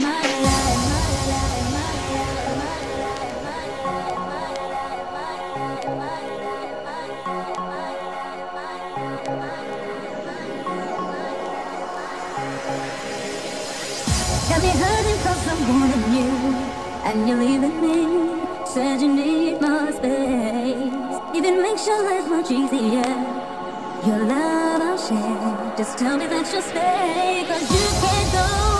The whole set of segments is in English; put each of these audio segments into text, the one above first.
Got me hurting cause I'm And you're leaving me Said you need my space. Even makes your life much easier. Your love I'll share. Just tell me that you'll stay Cause you can't go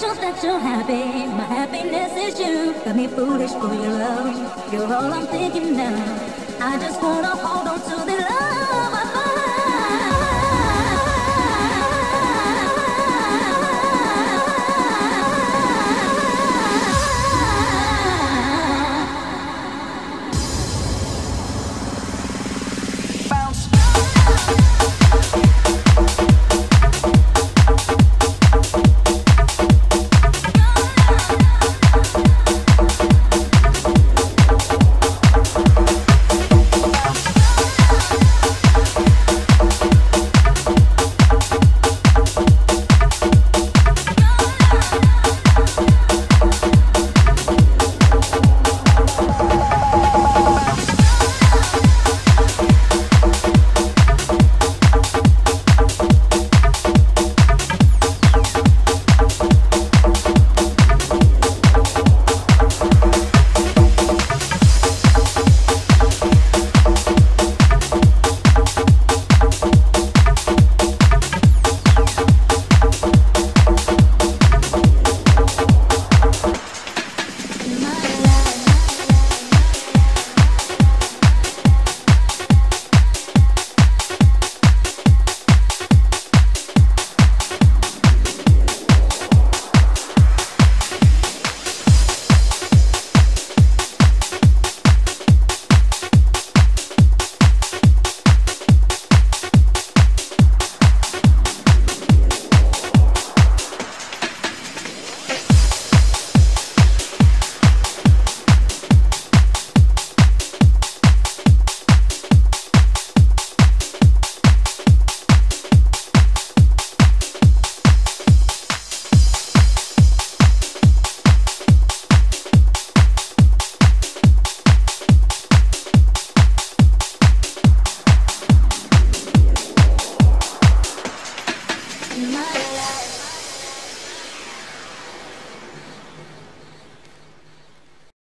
shows that you're happy. My happiness is you. Got me foolish for your love. You're all I'm thinking now. I just wanna hold on to the love I find. Bounce.